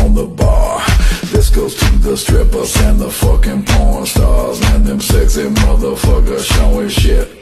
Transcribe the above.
on the bar. This goes to the strippers and the fucking porn stars and them sexy motherfuckers showing shit.